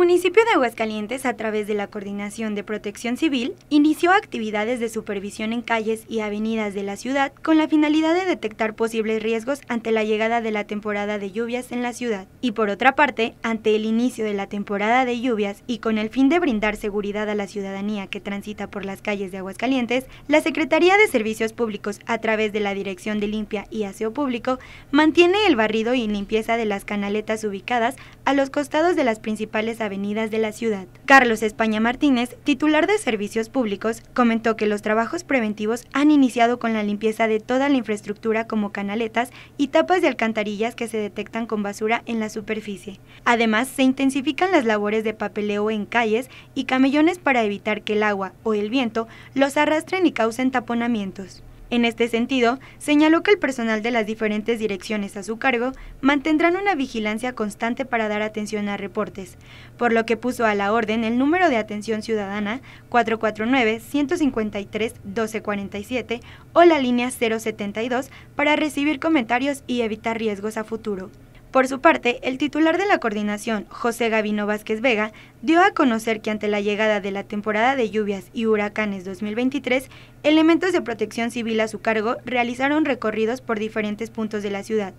municipio de Aguascalientes, a través de la Coordinación de Protección Civil, inició actividades de supervisión en calles y avenidas de la ciudad con la finalidad de detectar posibles riesgos ante la llegada de la temporada de lluvias en la ciudad. Y por otra parte, ante el inicio de la temporada de lluvias y con el fin de brindar seguridad a la ciudadanía que transita por las calles de Aguascalientes, la Secretaría de Servicios Públicos, a través de la Dirección de Limpia y Aseo Público, mantiene el barrido y limpieza de las canaletas ubicadas a los costados de las principales avenidas de la ciudad. Carlos España Martínez, titular de Servicios Públicos, comentó que los trabajos preventivos han iniciado con la limpieza de toda la infraestructura como canaletas y tapas de alcantarillas que se detectan con basura en la superficie. Además, se intensifican las labores de papeleo en calles y camellones para evitar que el agua o el viento los arrastren y causen taponamientos. En este sentido, señaló que el personal de las diferentes direcciones a su cargo mantendrán una vigilancia constante para dar atención a reportes, por lo que puso a la orden el número de atención ciudadana 449-153-1247 o la línea 072 para recibir comentarios y evitar riesgos a futuro. Por su parte, el titular de la coordinación, José Gavino Vázquez Vega, dio a conocer que ante la llegada de la temporada de lluvias y huracanes 2023, elementos de protección civil a su cargo realizaron recorridos por diferentes puntos de la ciudad,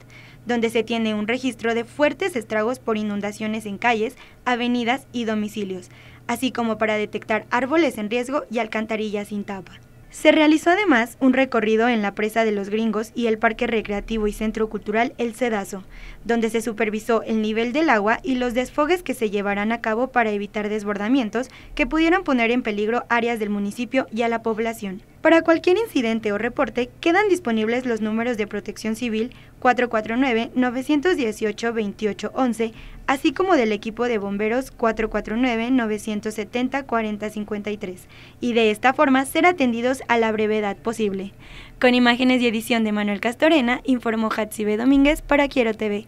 donde se tiene un registro de fuertes estragos por inundaciones en calles, avenidas y domicilios, así como para detectar árboles en riesgo y alcantarillas sin tapa. Se realizó además un recorrido en la presa de los gringos y el Parque Recreativo y Centro Cultural El Cedazo, donde se supervisó el nivel del agua y los desfogues que se llevarán a cabo para evitar desbordamientos que pudieran poner en peligro áreas del municipio y a la población. Para cualquier incidente o reporte quedan disponibles los números de protección civil 449-918-2811, así como del equipo de bomberos 449-970-4053, y de esta forma ser atendidos a la brevedad posible. Con imágenes y edición de Manuel Castorena, informó Hatsibe Domínguez para Quiero TV.